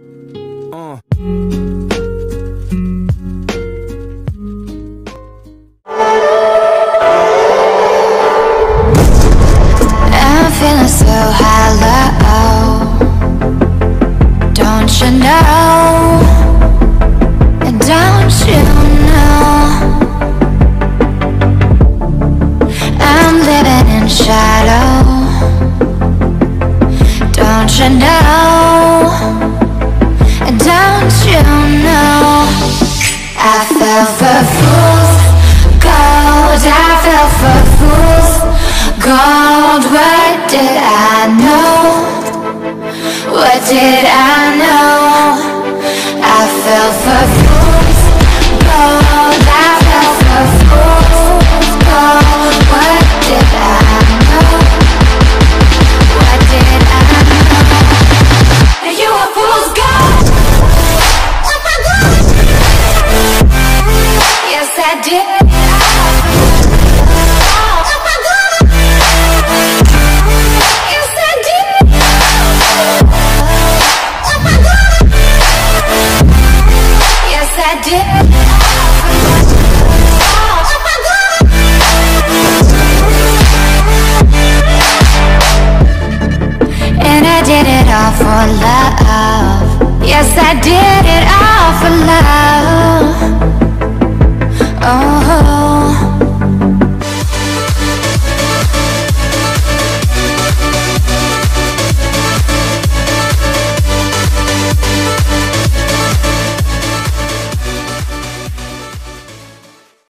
Uh. I'm feeling so hollow. Don't you know? Don't you know? I'm living in shadow. Don't you know? Fell fools gold. I fell for And I did it all for love. Yes, I did